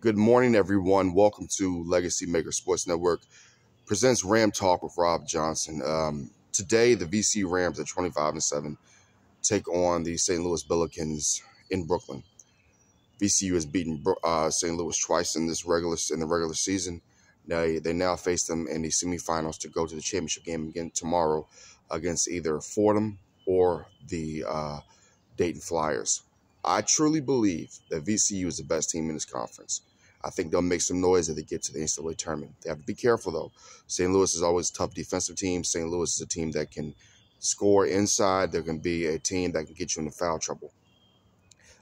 Good morning, everyone. Welcome to Legacy Maker Sports Network presents Ram Talk with Robb Johnson. Um, today, the VC Rams at 25 and 7 take on the St. Louis Billikens in Brooklyn. VCU has beaten uh, St. Louis twice in this regular in the regular season. Now they now face them in the semifinals to go to the championship game again tomorrow against either Fordham or the uh, Dayton Flyers. I truly believe that VCU is the best team in this conference. I think they'll make some noise if they get to the NCAA tournament. They have to be careful, though. St. Louis is always a tough defensive team. St. Louis is a team that can score inside. They're going to be a team that can get you into foul trouble.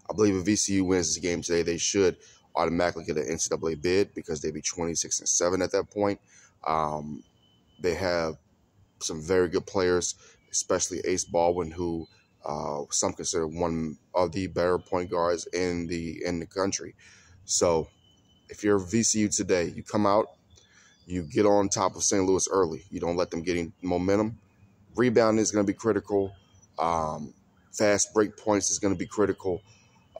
I believe if VCU wins this game today, they should automatically get an NCAA bid because they'd be 26 and 7 at that point. Um, they have some very good players, especially Ace Baldwin, who uh, some consider one of the better point guards in the in the country. So, if you're VCU today, you come out, you get on top of St. Louis early. You don't let them get in momentum. Rebounding is going to be critical. Um, fast break points is going to be critical.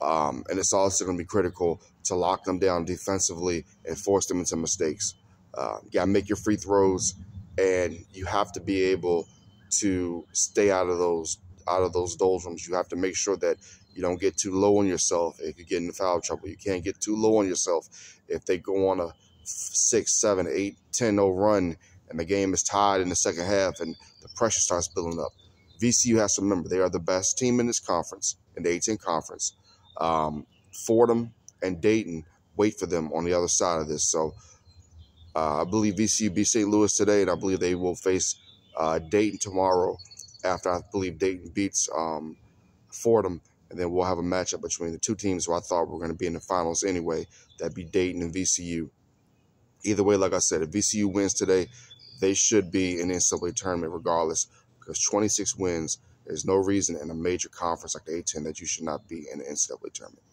Um, and it's also going to be critical to lock them down defensively and force them into mistakes. Uh, you got to make your free throws, and you have to be able to stay out of those out of those doldrums. You have to make sure that you don't get too low on yourself if you get into foul trouble. You can't get too low on yourself if they go on a six, seven, eight, 10 0 run and the game is tied in the second half and the pressure starts building up. VCU has to remember they are the best team in this conference, in the A10 conference. Um, Fordham and Dayton wait for them on the other side of this. So uh, I believe VCU beat St. Louis today, and I believe they will face uh, Dayton tomorrow after I believe Dayton beats um, Fordham. And then we'll have a matchup between the two teams who I thought were going to be in the finals anyway. That'd be Dayton and VCU. Either way, like I said, if VCU wins today, they should be in the NCAA tournament regardless because 26 wins, there's no reason in a major conference like the A10 that you should not be in the NCAA tournament.